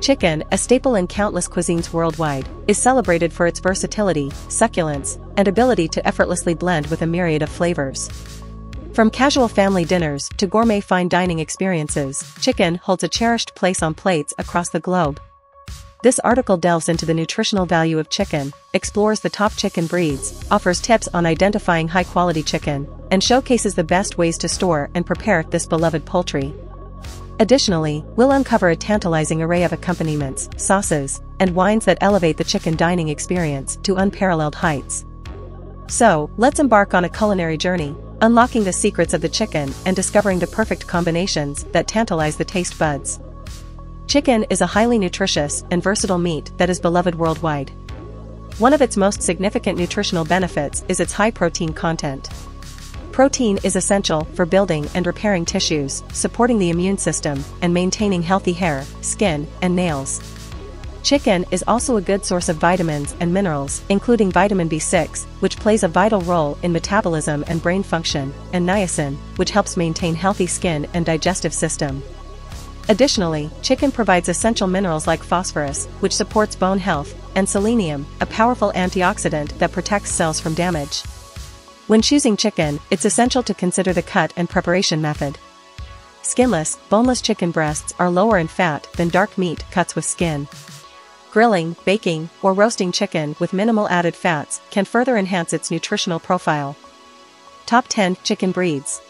Chicken, a staple in countless cuisines worldwide, is celebrated for its versatility, succulence, and ability to effortlessly blend with a myriad of flavors. From casual family dinners to gourmet fine dining experiences, chicken holds a cherished place on plates across the globe. This article delves into the nutritional value of chicken, explores the top chicken breeds, offers tips on identifying high-quality chicken, and showcases the best ways to store and prepare this beloved poultry. Additionally, we'll uncover a tantalizing array of accompaniments, sauces, and wines that elevate the chicken dining experience to unparalleled heights. So, let's embark on a culinary journey, unlocking the secrets of the chicken and discovering the perfect combinations that tantalize the taste buds. Chicken is a highly nutritious and versatile meat that is beloved worldwide. One of its most significant nutritional benefits is its high protein content. Protein is essential for building and repairing tissues, supporting the immune system, and maintaining healthy hair, skin, and nails. Chicken is also a good source of vitamins and minerals, including vitamin B6, which plays a vital role in metabolism and brain function, and niacin, which helps maintain healthy skin and digestive system. Additionally, chicken provides essential minerals like phosphorus, which supports bone health, and selenium, a powerful antioxidant that protects cells from damage. When choosing chicken, it's essential to consider the cut and preparation method. Skinless, boneless chicken breasts are lower in fat than dark meat cuts with skin. Grilling, baking, or roasting chicken with minimal added fats can further enhance its nutritional profile. Top 10 Chicken Breeds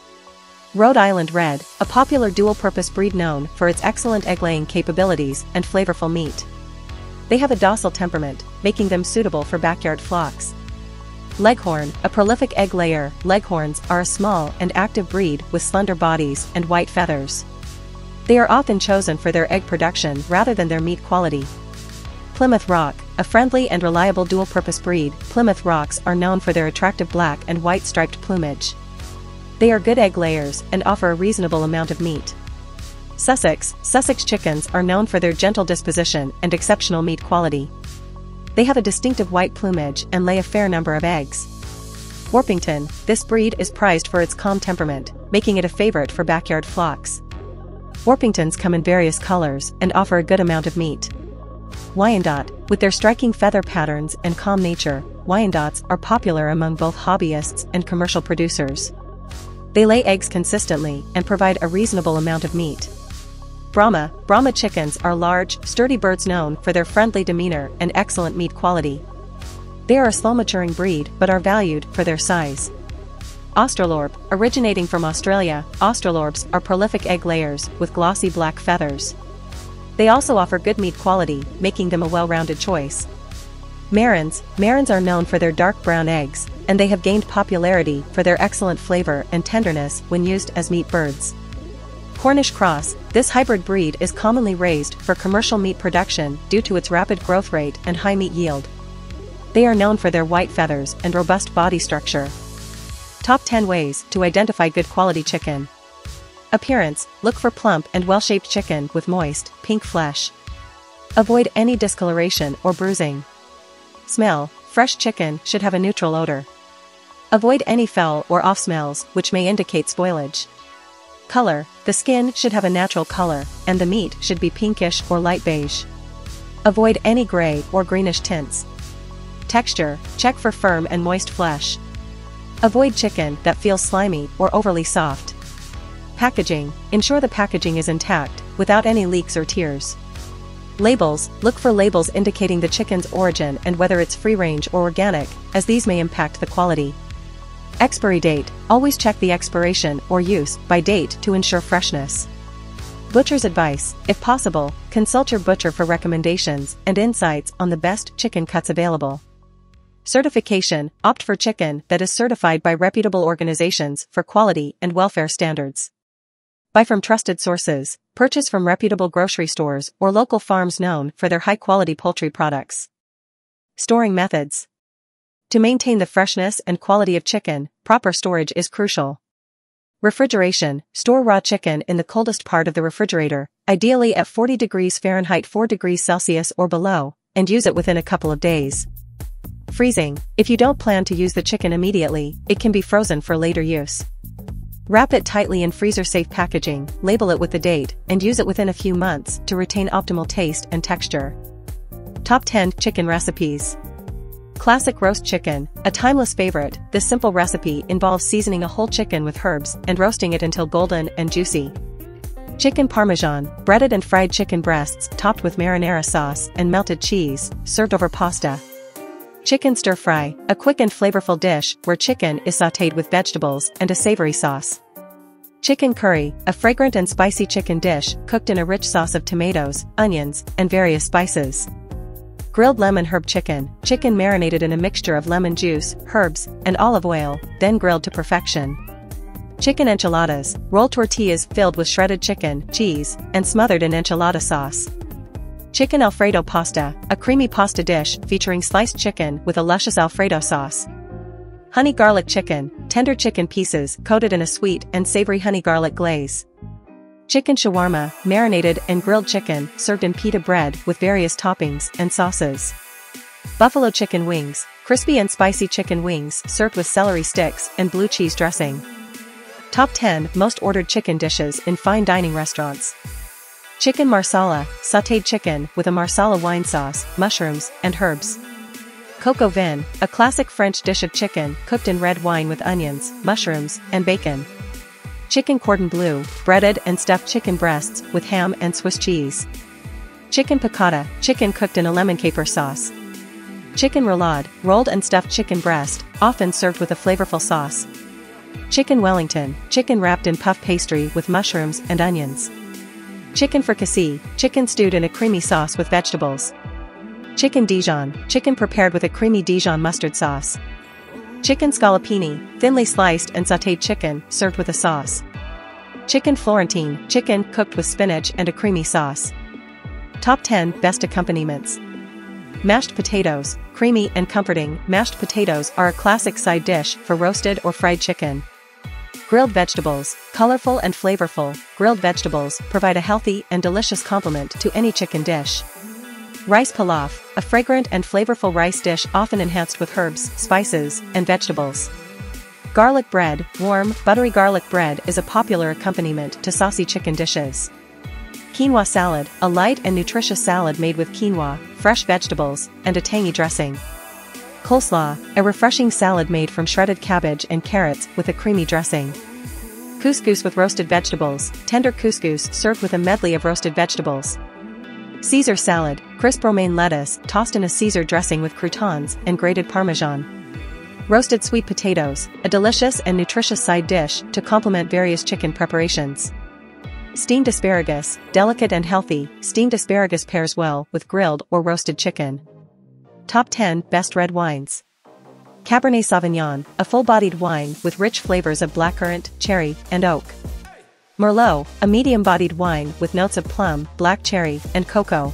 Rhode Island Red, a popular dual-purpose breed known for its excellent egg-laying capabilities and flavorful meat. They have a docile temperament, making them suitable for backyard flocks. Leghorn, a prolific egg layer, leghorns are a small and active breed with slender bodies and white feathers. They are often chosen for their egg production rather than their meat quality. Plymouth Rock, a friendly and reliable dual-purpose breed, Plymouth Rocks are known for their attractive black and white striped plumage. They are good egg layers and offer a reasonable amount of meat. Sussex, Sussex chickens are known for their gentle disposition and exceptional meat quality. They have a distinctive white plumage and lay a fair number of eggs. Orpington, this breed is prized for its calm temperament, making it a favorite for backyard flocks. Orpingtons come in various colors and offer a good amount of meat. Wyandotte, with their striking feather patterns and calm nature, Wyandottes are popular among both hobbyists and commercial producers. They lay eggs consistently and provide a reasonable amount of meat. Brahma, Brahma chickens are large, sturdy birds known for their friendly demeanor and excellent meat quality. They are a slow-maturing breed but are valued for their size. Australorp, originating from Australia, Australorps are prolific egg layers with glossy black feathers. They also offer good meat quality, making them a well-rounded choice. Marans, Marans are known for their dark brown eggs, and they have gained popularity for their excellent flavor and tenderness when used as meat birds. Cornish cross, this hybrid breed is commonly raised for commercial meat production due to its rapid growth rate and high meat yield. They are known for their white feathers and robust body structure. Top 10 ways to identify good quality chicken. Appearance, look for plump and well-shaped chicken with moist, pink flesh. Avoid any discoloration or bruising. Smell, fresh chicken should have a neutral odor. Avoid any foul or off smells which may indicate spoilage. Color, the skin should have a natural color, and the meat should be pinkish or light beige. Avoid any gray or greenish tints. Texture, check for firm and moist flesh. Avoid chicken that feels slimy or overly soft. Packaging, ensure the packaging is intact, without any leaks or tears. Labels, look for labels indicating the chicken's origin and whether it's free-range or organic, as these may impact the quality. Expiry date, always check the expiration or use by date to ensure freshness. Butcher's advice, if possible, consult your butcher for recommendations and insights on the best chicken cuts available. Certification, opt for chicken that is certified by reputable organizations for quality and welfare standards. Buy from trusted sources, purchase from reputable grocery stores or local farms known for their high-quality poultry products. Storing methods. To maintain the freshness and quality of chicken, proper storage is crucial. Refrigeration, store raw chicken in the coldest part of the refrigerator, ideally at 40 degrees Fahrenheit 4 degrees Celsius or below, and use it within a couple of days. Freezing, if you don't plan to use the chicken immediately, it can be frozen for later use. Wrap it tightly in freezer-safe packaging, label it with the date, and use it within a few months to retain optimal taste and texture. Top 10 Chicken Recipes Classic roast chicken, a timeless favorite, this simple recipe involves seasoning a whole chicken with herbs and roasting it until golden and juicy. Chicken Parmesan, breaded and fried chicken breasts topped with marinara sauce and melted cheese, served over pasta. Chicken Stir Fry, a quick and flavorful dish where chicken is sautéed with vegetables and a savory sauce. Chicken Curry, a fragrant and spicy chicken dish cooked in a rich sauce of tomatoes, onions, and various spices. Grilled lemon herb chicken, chicken marinated in a mixture of lemon juice, herbs, and olive oil, then grilled to perfection. Chicken enchiladas, rolled tortillas filled with shredded chicken, cheese, and smothered in enchilada sauce. Chicken Alfredo pasta, a creamy pasta dish featuring sliced chicken with a luscious Alfredo sauce. Honey garlic chicken, tender chicken pieces coated in a sweet and savory honey garlic glaze. Chicken shawarma, marinated and grilled chicken served in pita bread with various toppings and sauces. Buffalo chicken wings, crispy and spicy chicken wings served with celery sticks and blue cheese dressing. Top 10 Most Ordered Chicken Dishes in Fine Dining Restaurants. Chicken marsala, sautéed chicken with a marsala wine sauce, mushrooms, and herbs. Au vin, a classic French dish of chicken cooked in red wine with onions, mushrooms, and bacon. Chicken cordon bleu, breaded and stuffed chicken breasts with ham and Swiss cheese. Chicken piccata, chicken cooked in a lemon caper sauce. Chicken roulade, rolled and stuffed chicken breast, often served with a flavorful sauce. Chicken Wellington, chicken wrapped in puff pastry with mushrooms and onions. Chicken fricassee, chicken stewed in a creamy sauce with vegetables. Chicken Dijon, chicken prepared with a creamy Dijon mustard sauce. Chicken scallopini, thinly sliced and sautéed chicken, served with a sauce. Chicken Florentine, chicken cooked with spinach and a creamy sauce. Top 10 Best Accompaniments Mashed potatoes, creamy and comforting, mashed potatoes are a classic side dish for roasted or fried chicken. Grilled vegetables, colorful and flavorful, grilled vegetables provide a healthy and delicious complement to any chicken dish. Rice pilaf, a fragrant and flavorful rice dish often enhanced with herbs, spices, and vegetables. Garlic bread, warm, buttery garlic bread is a popular accompaniment to saucy chicken dishes. Quinoa salad, a light and nutritious salad made with quinoa, fresh vegetables, and a tangy dressing. Coleslaw, a refreshing salad made from shredded cabbage and carrots with a creamy dressing. Couscous with roasted vegetables, tender couscous served with a medley of roasted vegetables, Caesar salad, crisp romaine lettuce tossed in a Caesar dressing with croutons and grated parmesan. Roasted sweet potatoes, a delicious and nutritious side dish to complement various chicken preparations. Steamed asparagus, delicate and healthy, steamed asparagus pairs well with grilled or roasted chicken. Top 10 Best Red Wines Cabernet Sauvignon, a full-bodied wine with rich flavors of blackcurrant, cherry, and oak. Merlot, a medium-bodied wine with notes of plum, black cherry, and cocoa.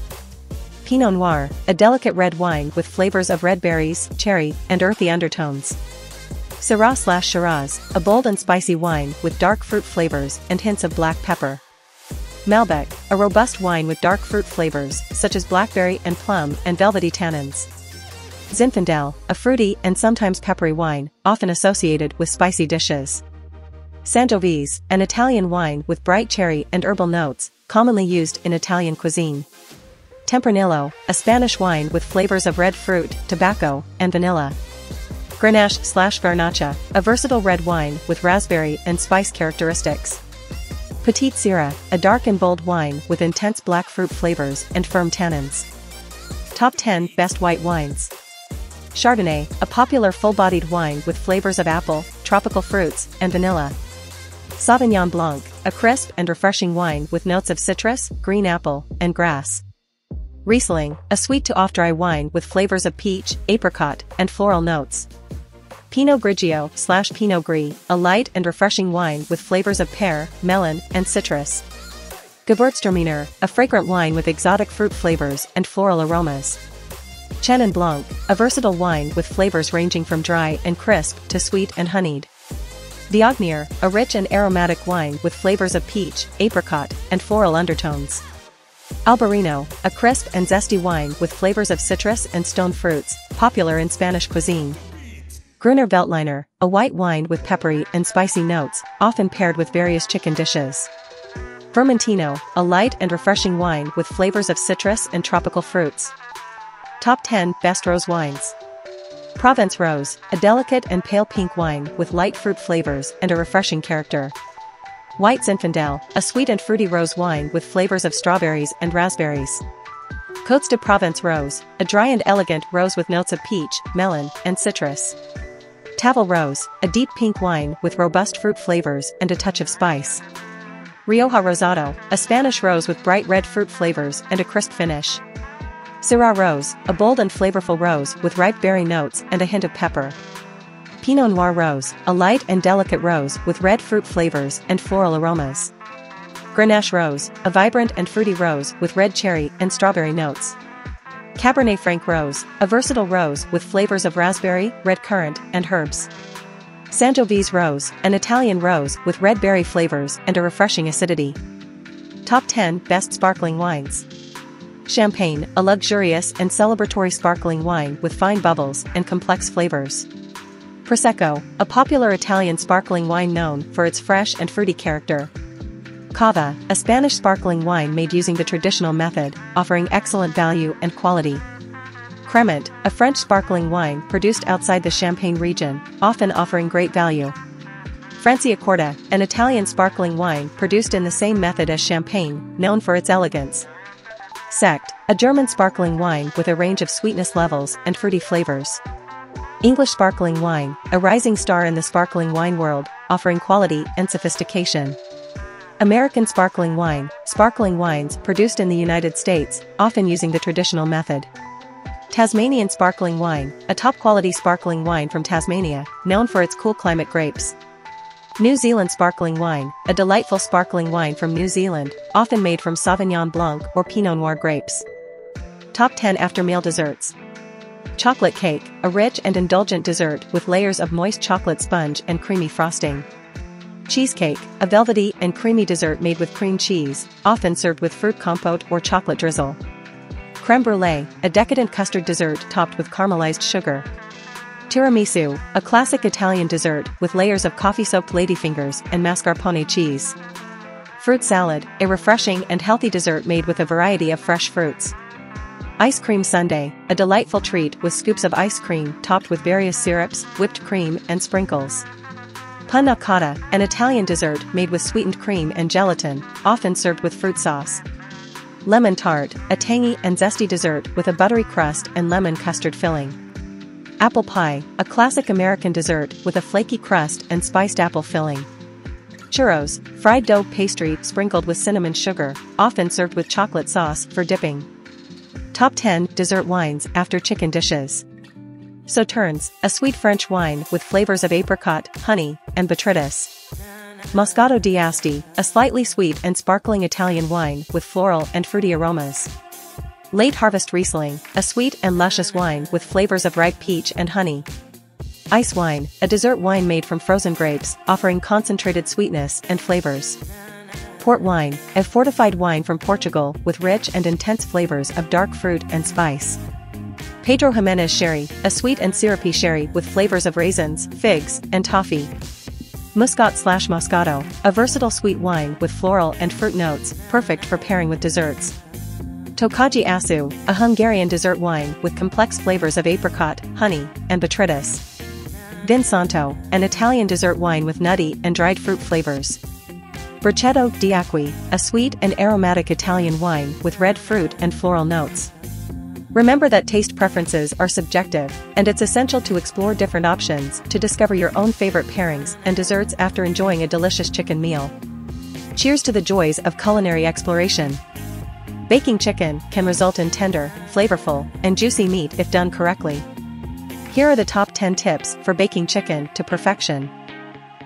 Pinot Noir, a delicate red wine with flavors of red berries, cherry, and earthy undertones. Syrah slash Shiraz, a bold and spicy wine with dark fruit flavors and hints of black pepper. Malbec, a robust wine with dark fruit flavors such as blackberry and plum and velvety tannins. Zinfandel, a fruity and sometimes peppery wine, often associated with spicy dishes. Sangiovese, an Italian wine with bright cherry and herbal notes, commonly used in Italian cuisine. Tempranillo, a Spanish wine with flavors of red fruit, tobacco, and vanilla. Grenache slash Garnacha, a versatile red wine with raspberry and spice characteristics. Petite Sirah, a dark and bold wine with intense black fruit flavors and firm tannins. Top 10 Best White Wines Chardonnay, a popular full-bodied wine with flavors of apple, tropical fruits, and vanilla. Sauvignon Blanc, a crisp and refreshing wine with notes of citrus, green apple, and grass. Riesling, a sweet to off-dry wine with flavors of peach, apricot, and floral notes. Pinot Grigio slash Pinot Gris, a light and refreshing wine with flavors of pear, melon, and citrus. Gewürztraminer, a fragrant wine with exotic fruit flavors and floral aromas. Chenin Blanc, a versatile wine with flavors ranging from dry and crisp to sweet and honeyed. Viognier, a rich and aromatic wine with flavors of peach, apricot, and floral undertones. Albarino, a crisp and zesty wine with flavors of citrus and stone fruits, popular in Spanish cuisine. Gruner Veltliner, a white wine with peppery and spicy notes, often paired with various chicken dishes. Vermentino, a light and refreshing wine with flavors of citrus and tropical fruits. Top 10 Best Rose Wines. Provence Rose, a delicate and pale pink wine with light fruit flavors and a refreshing character. White Zinfandel, a sweet and fruity rose wine with flavors of strawberries and raspberries. Côtes de Provence Rose, a dry and elegant rose with notes of peach, melon, and citrus. Tavel Rose, a deep pink wine with robust fruit flavors and a touch of spice. Rioja Rosado, a Spanish rose with bright red fruit flavors and a crisp finish. Syrah Rose, a bold and flavorful rose with ripe berry notes and a hint of pepper. Pinot Noir Rose, a light and delicate rose with red fruit flavors and floral aromas. Grenache Rose, a vibrant and fruity rose with red cherry and strawberry notes. Cabernet Franc Rose, a versatile rose with flavors of raspberry, red currant, and herbs. Sangiovese Rose, an Italian rose with red berry flavors and a refreshing acidity. Top 10 Best Sparkling Wines. Champagne, a luxurious and celebratory sparkling wine with fine bubbles and complex flavors. Prosecco, a popular Italian sparkling wine known for its fresh and fruity character. Cava, a Spanish sparkling wine made using the traditional method, offering excellent value and quality. Crémant, a French sparkling wine produced outside the Champagne region, often offering great value. Franciacorta, an Italian sparkling wine produced in the same method as Champagne, known for its elegance. Sekt, a German sparkling wine with a range of sweetness levels and fruity flavors. English sparkling wine, a rising star in the sparkling wine world, offering quality and sophistication. American sparkling wine, sparkling wines produced in the United States, often using the traditional method. Tasmanian sparkling wine, a top quality sparkling wine from Tasmania, known for its cool climate grapes. New Zealand sparkling wine, a delightful sparkling wine from New Zealand, often made from Sauvignon Blanc or Pinot Noir grapes. Top 10 after meal desserts. Chocolate cake, a rich and indulgent dessert with layers of moist chocolate sponge and creamy frosting. Cheesecake, a velvety and creamy dessert made with cream cheese, often served with fruit compote or chocolate drizzle. Creme brulee, a decadent custard dessert topped with caramelized sugar. Tiramisu, a classic Italian dessert with layers of coffee-soaked ladyfingers and mascarpone cheese. Fruit salad, a refreshing and healthy dessert made with a variety of fresh fruits. Ice cream sundae, a delightful treat with scoops of ice cream topped with various syrups, whipped cream, and sprinkles. Panna cotta, an Italian dessert made with sweetened cream and gelatin, often served with fruit sauce. Lemon tart, a tangy and zesty dessert with a buttery crust and lemon custard filling. Apple pie, a classic American dessert with a flaky crust and spiced apple filling. Churros, fried dough pastry sprinkled with cinnamon sugar, often served with chocolate sauce for dipping. Top 10 Dessert Wines After Chicken Dishes. Sauternes, a sweet French wine with flavors of apricot, honey, and botrytis. Moscato d'Asti, a slightly sweet and sparkling Italian wine with floral and fruity aromas. Late Harvest Riesling, a sweet and luscious wine with flavors of ripe peach and honey. Ice wine, a dessert wine made from frozen grapes, offering concentrated sweetness and flavors. Port wine, a fortified wine from Portugal with rich and intense flavors of dark fruit and spice. Pedro Ximénez sherry, a sweet and syrupy sherry with flavors of raisins, figs, and toffee. Muscat slash Moscato, a versatile sweet wine with floral and fruit notes, perfect for pairing with desserts. Tokaji Aszú, a Hungarian dessert wine with complex flavors of apricot, honey, and botrytis. Vinsanto, an Italian dessert wine with nutty and dried fruit flavors. Brachetto di Acqui, a sweet and aromatic Italian wine with red fruit and floral notes. Remember that taste preferences are subjective, and it's essential to explore different options to discover your own favorite pairings and desserts after enjoying a delicious chicken meal. Cheers to the joys of culinary exploration. Baking chicken can result in tender, flavorful, and juicy meat if done correctly. Here are the top 10 tips for baking chicken to perfection.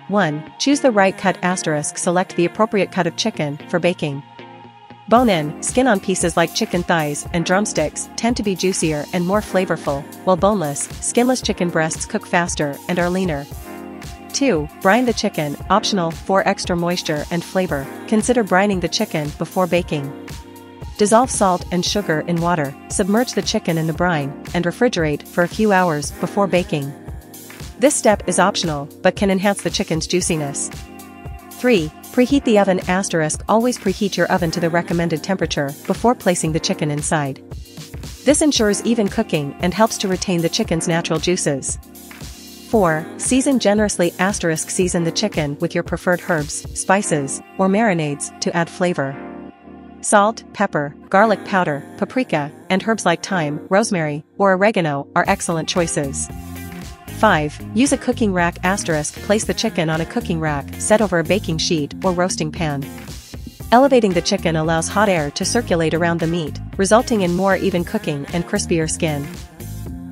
1. Choose the right cut asterisk select the appropriate cut of chicken for baking. Bone-in, skin-on pieces like chicken thighs and drumsticks tend to be juicier and more flavorful, while boneless, skinless chicken breasts cook faster and are leaner. 2. Brine the chicken, optional, for extra moisture and flavor, consider brining the chicken before baking. Dissolve salt and sugar in water, submerge the chicken in the brine, and refrigerate for a few hours before baking. This step is optional, but can enhance the chicken's juiciness. 3. Preheat the oven asterisk always preheat your oven to the recommended temperature before placing the chicken inside. This ensures even cooking and helps to retain the chicken's natural juices. 4. Season generously asterisk season the chicken with your preferred herbs, spices, or marinades to add flavor. Salt, pepper, garlic powder, paprika, and herbs like thyme, rosemary, or oregano are excellent choices. 5. Use a cooking rack asterisk place the chicken on a cooking rack set over a baking sheet or roasting pan. Elevating the chicken allows hot air to circulate around the meat, resulting in more even cooking and crispier skin.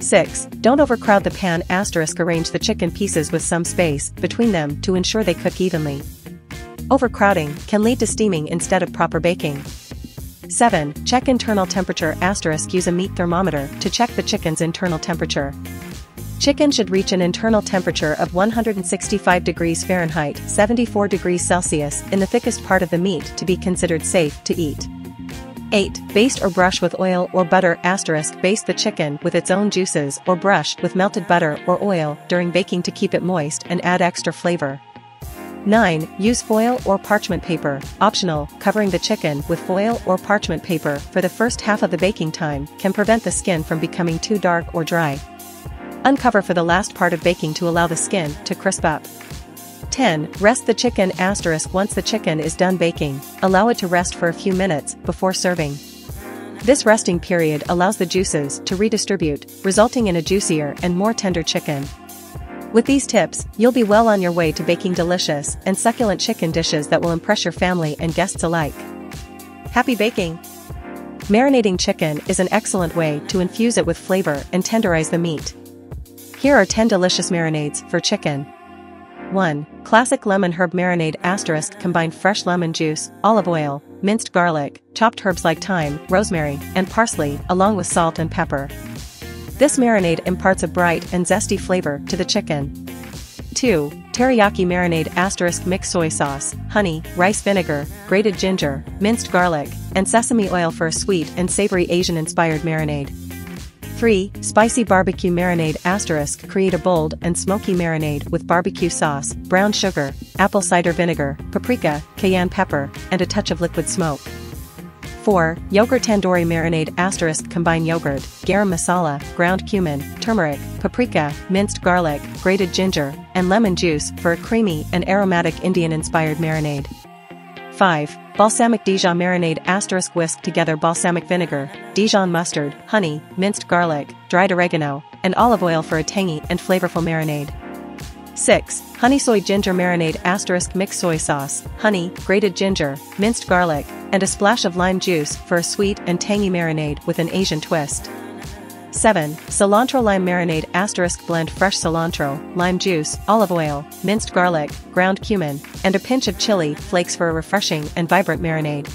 6. Don't overcrowd the pan asterisk arrange the chicken pieces with some space between them to ensure they cook evenly. Overcrowding can lead to steaming instead of proper baking. 7. Check internal temperature asterisk use a meat thermometer to check the chicken's internal temperature. Chicken should reach an internal temperature of 165 degrees Fahrenheit 74 degrees Celsius in the thickest part of the meat to be considered safe to eat. 8. Baste or brush with oil or butter asterisk baste the chicken with its own juices or brush with melted butter or oil during baking to keep it moist and add extra flavor. 9. Use foil or parchment paper, optional, covering the chicken with foil or parchment paper for the first half of the baking time can prevent the skin from becoming too dark or dry. Uncover for the last part of baking to allow the skin to crisp up. 10. Rest the chicken asterisk once the chicken is done baking, allow it to rest for a few minutes before serving. This resting period allows the juices to redistribute, resulting in a juicier and more tender chicken. With these tips, you'll be well on your way to baking delicious and succulent chicken dishes that will impress your family and guests alike. Happy baking! Marinating chicken is an excellent way to infuse it with flavor and tenderize the meat. Here are 10 delicious marinades for chicken. 1. Classic lemon herb marinade asterisk combine fresh lemon juice, olive oil, minced garlic, chopped herbs like thyme, rosemary, and parsley, along with salt and pepper. This marinade imparts a bright and zesty flavor to the chicken. 2. Teriyaki marinade asterisk mix soy sauce, honey, rice vinegar, grated ginger, minced garlic, and sesame oil for a sweet and savory Asian-inspired marinade. 3. Spicy barbecue marinade asterisk create a bold and smoky marinade with barbecue sauce, brown sugar, apple cider vinegar, paprika, cayenne pepper, and a touch of liquid smoke. 4. Yogurt tandoori marinade asterisk combine yogurt, garam masala, ground cumin, turmeric, paprika, minced garlic, grated ginger, and lemon juice for a creamy and aromatic Indian-inspired marinade. 5. Balsamic Dijon marinade asterisk whisk together balsamic vinegar, Dijon mustard, honey, minced garlic, dried oregano, and olive oil for a tangy and flavorful marinade. 6. Honey soy ginger marinade asterisk mix soy sauce, honey, grated ginger, minced garlic, and a splash of lime juice for a sweet and tangy marinade with an Asian twist. 7. Cilantro lime marinade asterisk blend fresh cilantro, lime juice, olive oil, minced garlic, ground cumin, and a pinch of chili flakes for a refreshing and vibrant marinade.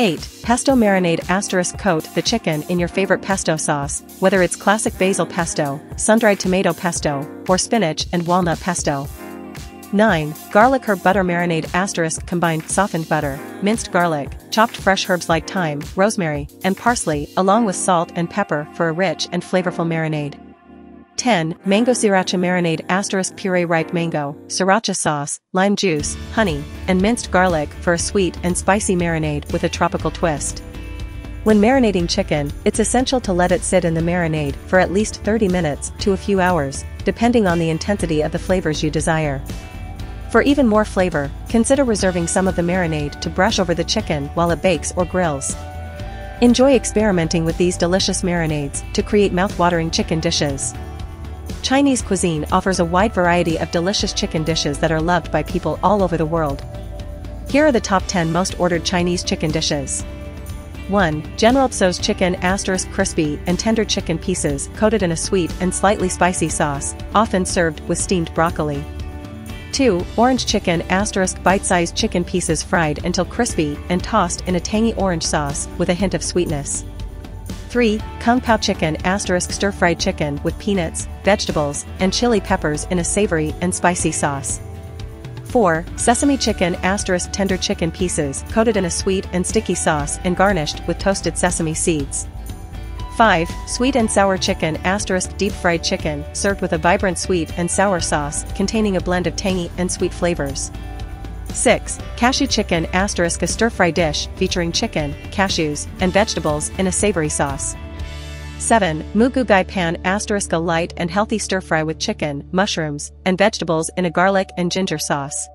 8. Pesto marinade asterisk coat the chicken in your favorite pesto sauce, whether it's classic basil pesto, sun-dried tomato pesto, or spinach and walnut pesto. 9. Garlic herb butter marinade asterisk combined softened butter, minced garlic, chopped fresh herbs like thyme, rosemary, and parsley along with salt and pepper for a rich and flavorful marinade. 10. Mango sriracha marinade asterisk puree ripe mango, sriracha sauce, lime juice, honey, and minced garlic for a sweet and spicy marinade with a tropical twist. When marinating chicken, it's essential to let it sit in the marinade for at least 30 minutes to a few hours, depending on the intensity of the flavors you desire. For even more flavor, consider reserving some of the marinade to brush over the chicken while it bakes or grills. Enjoy experimenting with these delicious marinades to create mouth-watering chicken dishes. Chinese cuisine offers a wide variety of delicious chicken dishes that are loved by people all over the world. Here are the top 10 most ordered Chinese chicken dishes. 1. General Tso's chicken asterisk crispy and tender chicken pieces coated in a sweet and slightly spicy sauce, often served with steamed broccoli. 2. Orange chicken asterisk bite-sized chicken pieces fried until crispy and tossed in a tangy orange sauce with a hint of sweetness. 3. Kung Pao chicken asterisk stir-fried chicken with peanuts, vegetables, and chili peppers in a savory and spicy sauce. 4. Sesame chicken asterisk tender chicken pieces coated in a sweet and sticky sauce and garnished with toasted sesame seeds. 5. Sweet and sour chicken asterisk deep fried chicken served with a vibrant sweet and sour sauce containing a blend of tangy and sweet flavors. 6. Cashew chicken asterisk a stir-fry dish featuring chicken, cashews, and vegetables in a savory sauce. 7. Moo Gai pan asterisk a light and healthy stir-fry with chicken, mushrooms, and vegetables in a garlic and ginger sauce.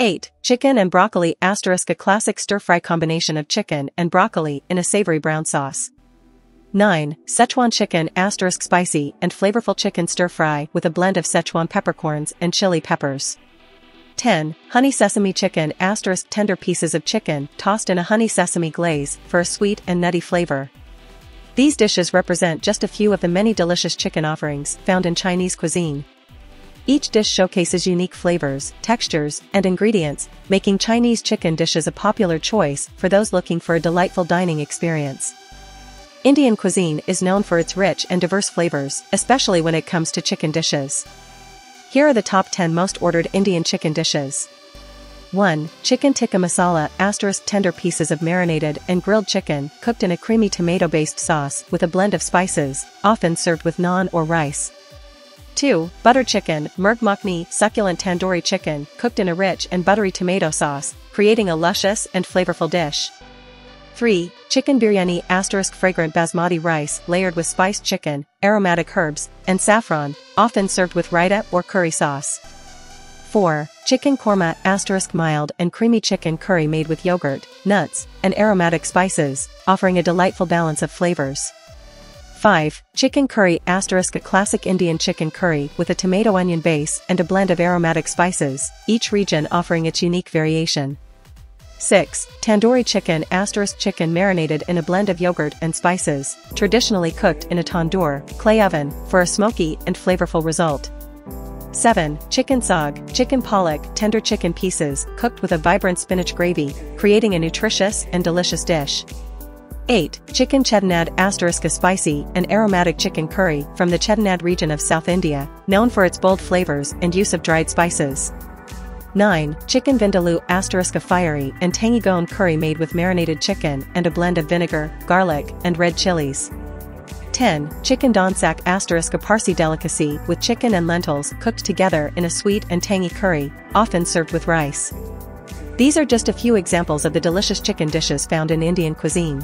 8. Chicken and broccoli asterisk a classic stir-fry combination of chicken and broccoli in a savory brown sauce. 9. Szechuan chicken asterisk spicy and flavorful chicken stir-fry with a blend of Szechuan peppercorns and chili peppers. 10. Honey sesame chicken asterisk tender pieces of chicken tossed in a honey sesame glaze for a sweet and nutty flavor. These dishes represent just a few of the many delicious chicken offerings found in Chinese cuisine. Each dish showcases unique flavors, textures, and ingredients, making Chinese chicken dishes a popular choice for those looking for a delightful dining experience. Indian cuisine is known for its rich and diverse flavors, especially when it comes to chicken dishes. Here are the top 10 most ordered Indian chicken dishes. 1. Chicken tikka masala asterisk tender pieces of marinated and grilled chicken cooked in a creamy tomato-based sauce with a blend of spices, often served with naan or rice. 2. Butter chicken, murg makhni, succulent tandoori chicken cooked in a rich and buttery tomato sauce, creating a luscious and flavorful dish. 3. Chicken biryani asterisk fragrant basmati rice layered with spiced chicken, aromatic herbs, and saffron, often served with raita or curry sauce. 4. Chicken korma asterisk mild and creamy chicken curry made with yogurt, nuts, and aromatic spices, offering a delightful balance of flavors. 5. Chicken curry asterisk a classic Indian chicken curry with a tomato onion base and a blend of aromatic spices, each region offering its unique variation. 6. Tandoori chicken asterisk chicken marinated in a blend of yogurt and spices, traditionally cooked in a tandoor, clay oven, for a smoky and flavorful result. 7. Chicken saag, chicken palak, tender chicken pieces, cooked with a vibrant spinach gravy, creating a nutritious and delicious dish. 8. Chicken chettinad asterisk a spicy and aromatic chicken curry from the Chettinad region of South India, known for its bold flavors and use of dried spices. 9. Chicken vindaloo asterisk a fiery and tangy goan curry made with marinated chicken and a blend of vinegar, garlic, and red chilies. 10. Chicken dhansak asterisk a Parsi delicacy with chicken and lentils cooked together in a sweet and tangy curry, often served with rice. These are just a few examples of the delicious chicken dishes found in Indian cuisine.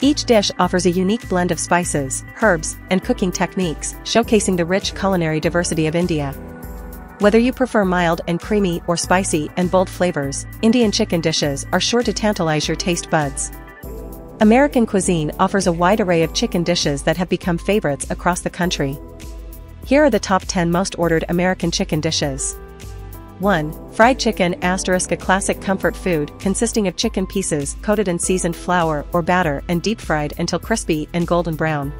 Each dish offers a unique blend of spices, herbs, and cooking techniques, showcasing the rich culinary diversity of India. Whether you prefer mild and creamy or spicy and bold flavors, Indian chicken dishes are sure to tantalize your taste buds. American cuisine offers a wide array of chicken dishes that have become favorites across the country. Here are the top 10 most ordered American chicken dishes. 1. Fried chicken asterisk a classic comfort food consisting of chicken pieces coated in seasoned flour or batter and deep fried until crispy and golden brown.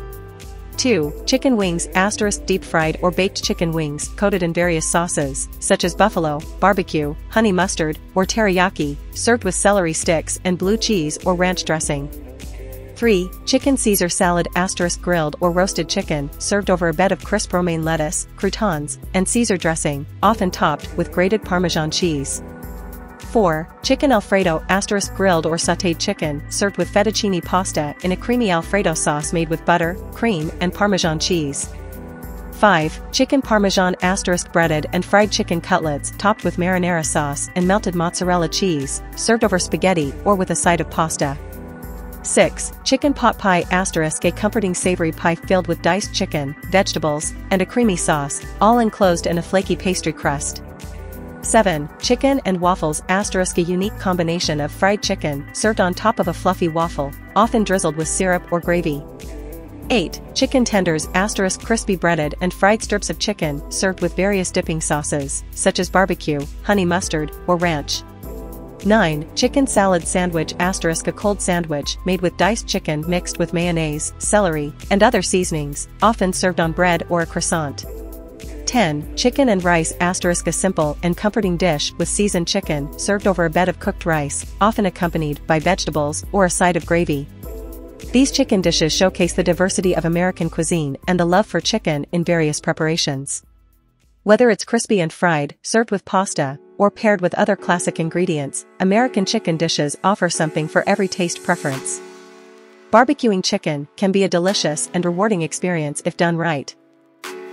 2. Chicken wings asterisk deep fried or baked chicken wings coated in various sauces, such as buffalo, barbecue, honey mustard, or teriyaki, served with celery sticks and blue cheese or ranch dressing. 3. Chicken Caesar salad asterisk grilled or roasted chicken, served over a bed of crisp romaine lettuce, croutons, and Caesar dressing, often topped with grated Parmesan cheese. 4. Chicken Alfredo asterisk grilled or sautéed chicken, served with fettuccine pasta in a creamy Alfredo sauce made with butter, cream, and Parmesan cheese. 5. Chicken Parmesan asterisk breaded and fried chicken cutlets topped with marinara sauce and melted mozzarella cheese, served over spaghetti or with a side of pasta. 6. Chicken pot pie asterisk a comforting savory pie filled with diced chicken, vegetables, and a creamy sauce, all enclosed in a flaky pastry crust. 7. Chicken and waffles asterisk a unique combination of fried chicken served on top of a fluffy waffle, often drizzled with syrup or gravy. 8. Chicken tenders asterisk crispy breaded and fried strips of chicken served with various dipping sauces, such as barbecue, honey mustard, or ranch. 9. Chicken salad sandwich asterisk a cold sandwich made with diced chicken mixed with mayonnaise, celery, and other seasonings, often served on bread or a croissant. 10. Chicken and rice asterisk a simple and comforting dish with seasoned chicken served over a bed of cooked rice, often accompanied by vegetables or a side of gravy. These chicken dishes showcase the diversity of American cuisine and the love for chicken in various preparations. Whether it's crispy and fried, served with pasta, or paired with other classic ingredients, American chicken dishes offer something for every taste preference. Barbecuing chicken can be a delicious and rewarding experience if done right.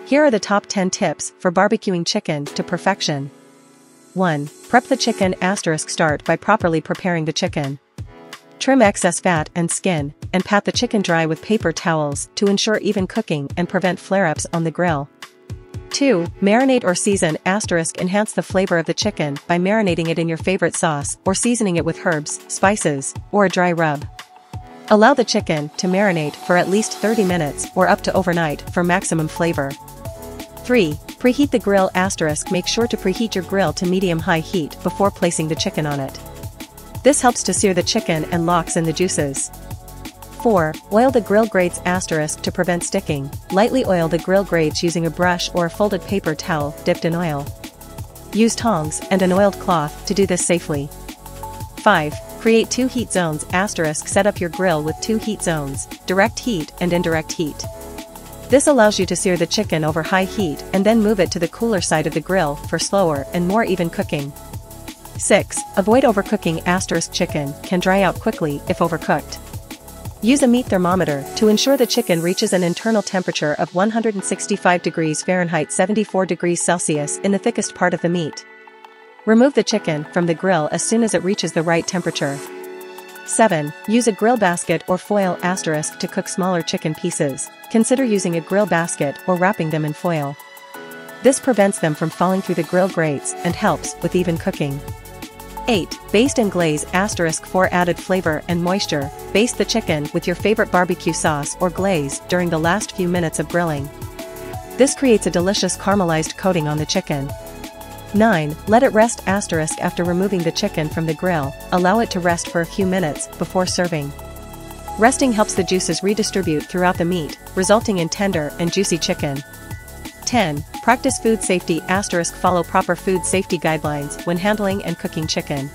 Here are the top 10 tips for barbecuing chicken to perfection. 1. Prep the chicken asterisk start by properly preparing the chicken. Trim excess fat and skin, and pat the chicken dry with paper towels to ensure even cooking and prevent flare-ups on the grill. 2. Marinate or season asterisk enhance the flavor of the chicken by marinating it in your favorite sauce or seasoning it with herbs, spices, or a dry rub. Allow the chicken to marinate for at least 30 minutes or up to overnight for maximum flavor. 3. Preheat the grill asterisk make sure to preheat your grill to medium-high heat before placing the chicken on it. This helps to sear the chicken and locks in the juices. 4. Oil the grill grates asterisk to prevent sticking. Lightly oil the grill grates using a brush or a folded paper towel dipped in oil. Use tongs and an oiled cloth to do this safely. 5. Create two heat zones asterisk set up your grill with two heat zones, direct heat and indirect heat. This allows you to sear the chicken over high heat and then move it to the cooler side of the grill for slower and more even cooking. 6. Avoid overcooking asterisk chicken can dry out quickly if overcooked. Use a meat thermometer to ensure the chicken reaches an internal temperature of 165 degrees Fahrenheit 74 degrees Celsius in the thickest part of the meat. Remove the chicken from the grill as soon as it reaches the right temperature. 7. Use a grill basket or foil asterisk to cook smaller chicken pieces. Consider using a grill basket or wrapping them in foil. This prevents them from falling through the grill grates and helps with even cooking. 8. Baste and glaze asterisk for added flavor and moisture. Baste the chicken with your favorite barbecue sauce or glaze during the last few minutes of grilling. This creates a delicious caramelized coating on the chicken. 9. Let it rest asterisk after removing the chicken from the grill, allow it to rest for a few minutes before serving. Resting helps the juices redistribute throughout the meat, resulting in tender and juicy chicken. 10. Practice food safety asterisk follow proper food safety guidelines when handling and cooking chicken.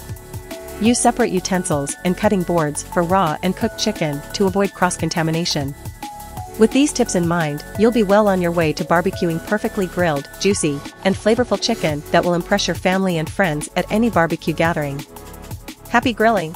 Use separate utensils and cutting boards for raw and cooked chicken to avoid cross-contamination. With these tips in mind, you'll be well on your way to barbecuing perfectly grilled, juicy, and flavorful chicken that will impress your family and friends at any barbecue gathering. Happy grilling!